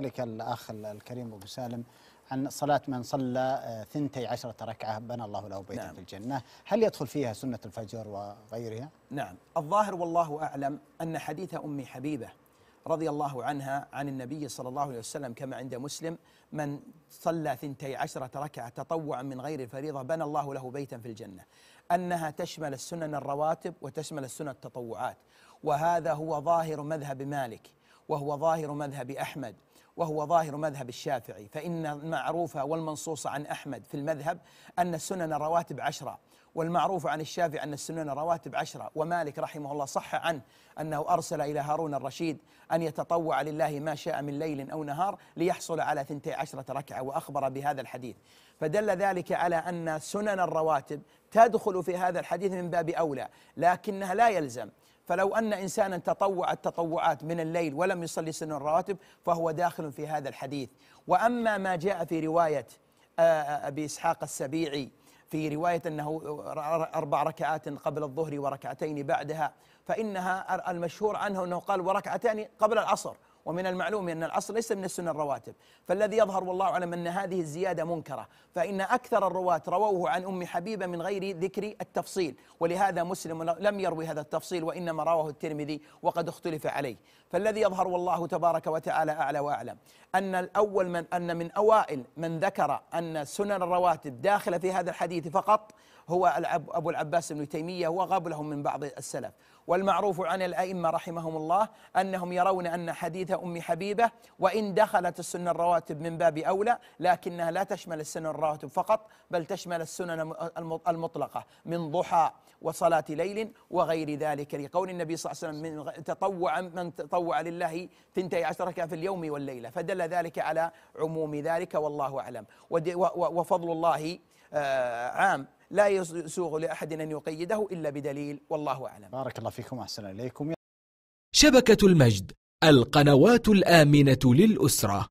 ذلك الأخ الكريم أبو سالم عن صلاة من صلى ثنتي عشرة ركعة بنى الله له بيتا نعم. في الجنة. هل يدخل فيها سنة الفجر وغيرها؟ نعم. الظاهر والله أعلم أن حديث أم حبيبة رضي الله عنها عن النبي صلى الله عليه وسلم كما عند مسلم من صلى ثنتي عشرة ركعة تطوعا من غير الفريضة بنى الله له بيتا في الجنة. أنها تشمل السنن الرواتب وتشمل السنن التطوعات. وهذا هو ظاهر مذهب مالك وهو ظاهر مذهب أحمد. وهو ظاهر مذهب الشافعي. فإن المعروف والمنصوص عن أحمد في المذهب أن السنن الرواتب عشرة والمعروف عن الشافعي أن السنن الرواتب عشرة. ومالك رحمه الله صح عنه أنه أرسل إلى هارون الرشيد أن يتطوع لله ما شاء من ليل أو نهار ليحصل على ثنتي عشرة ركعة وأخبر بهذا الحديث. فدل ذلك على أن سنن الرواتب تدخل في هذا الحديث من باب أولى لكنها لا يلزم. فلو أن إنسانا تطوع التطوعات من الليل ولم يصلي سنن الرواتب فهو داخل في هذا الحديث. وأما ما جاء في رواية آه، آه، أبي إسحاق السبيعي في رواية أنه أربع ركعات قبل الظهر وركعتين بعدها فإنها المشهور عنه أنه قال وركعتان قبل العصر. ومن المعلوم أن العصر ليس من السنن الرواتب. فالذي يظهر والله أعلم أن هذه الزيادة منكرة. فإن أكثر الرواة رووه عن أم حبيبة من غير ذكر التفصيل. ولهذا مسلم لم يروي هذا التفصيل وإنما رواه الترمذي وقد اختلف عليه. فالذي يظهر والله تبارك وتعالى أعلى وأعلم. أن الأول من أن من أوائل من ذكر أن سنن الرواتب داخلة في هذا الحديث فقط هو أبو العباس بن تيمية وقبلهم من بعض السلف. والمعروف عن الأئمة رحمهم الله أنهم يرون أن حديث أم حبيبة وإن دخلت السنة الرواتب من باب أولى لكنها لا تشمل السنة الرواتب فقط بل تشمل السنن المطلقة من ضحى وصلاة ليل وغير ذلك. لقول النبي صلى الله عليه وسلم من تطوع من تطوع لله ثنتي عشر ركعة في اليوم والليلة. فدل ذلك على عموم ذلك والله أعلم. وفضل الله آه، عام. لا يسوغ لأحد أن يقيده إلا بدليل والله أعلم. بارك الله فيكم وأحسن إليكم. شبكة المجد. القنوات الآمنة للأسرة.